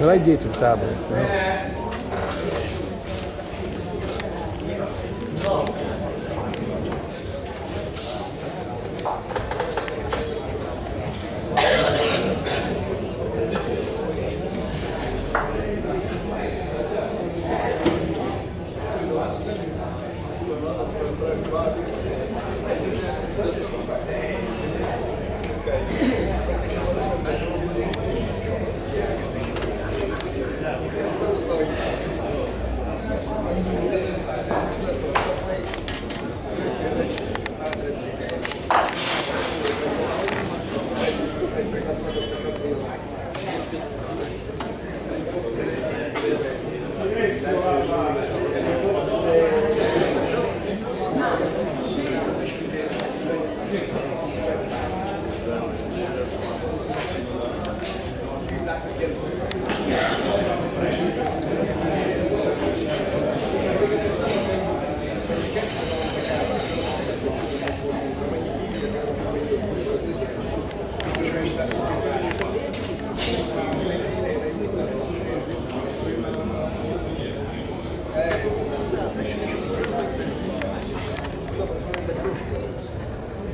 чародей тут табы.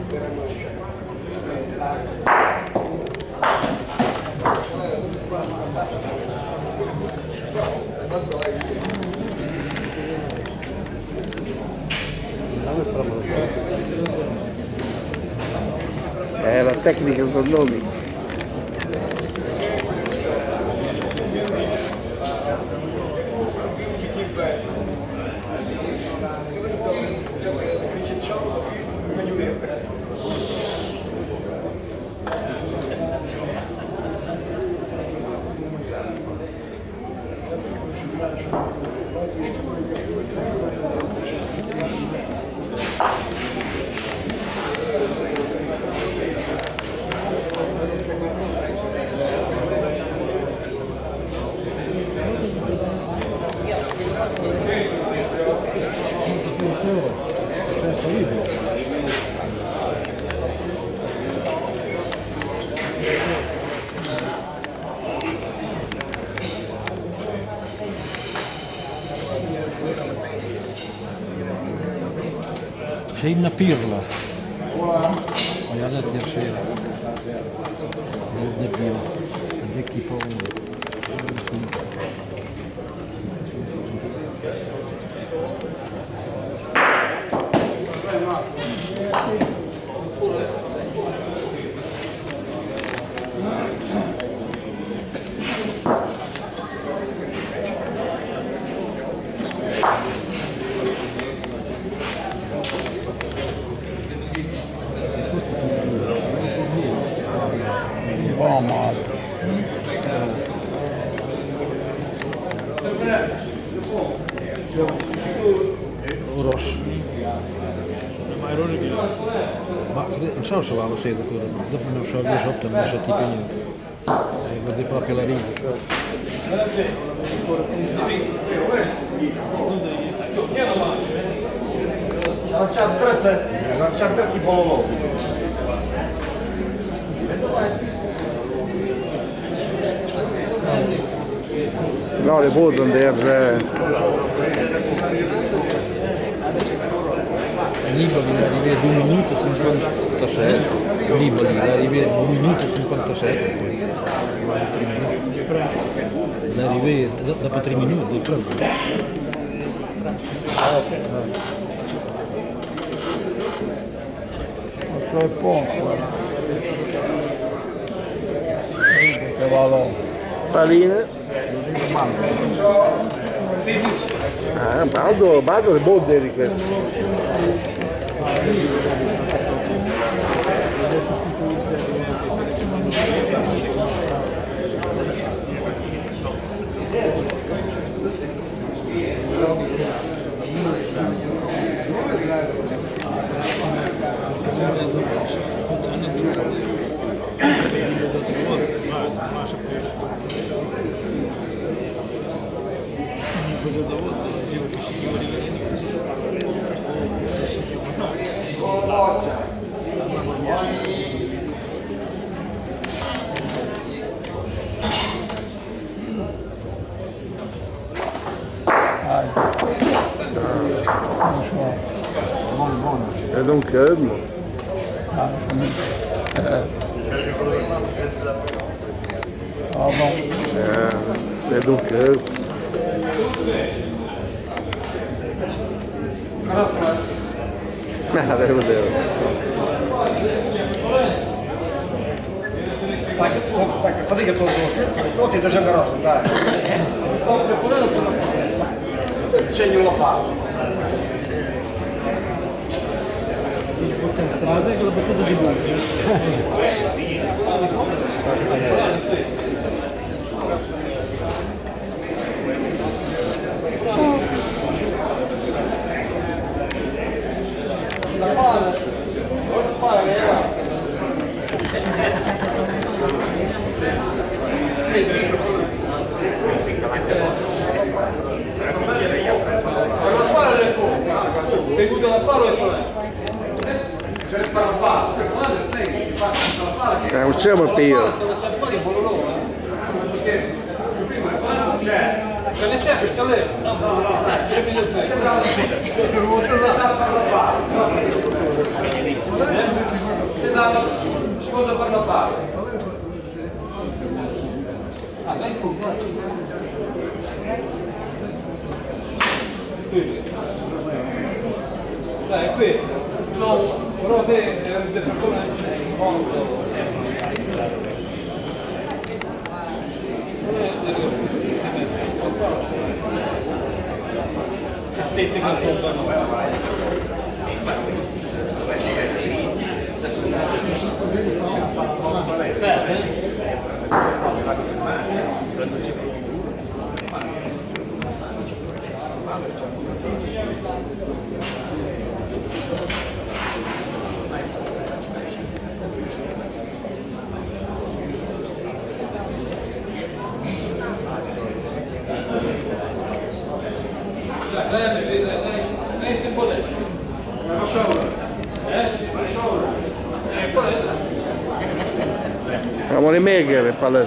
É, Era é técnica, o nome. Im na pirlu. Hola. Ajde je ćer. Dobne pila. Gdje kipom? Oh, ma Oros. Ma non so se la sede ancora, dopo non so, io sotto non so tipo niente. Eh, Vedi proprio la riga. Lanciare dritte, lanciare dritti bolologi. No, le båten där... Nibali l'arrivée a 2 minuti e 57. Nibali l'arrivée a 2 minuti e 57. Poi arrivare 3 minuti. L'arrivée do- dopo 3 minuti. proprio. È il ponte. Cavallo. Paline. Ah, Baldo, Baldo le bolle di questo. Thank you. É não quero, mano. Ah, bom. É, eu não. Herhalde. Так, так, фадига тоже. Вот и даже горос, да. Че не лопал. Atrás é aquela batida de bom. La battuta di buco. Eh, non c'è un pio. Seconda per la palla. Dai, qui. No, però te っていってくる。Amore mega per palle.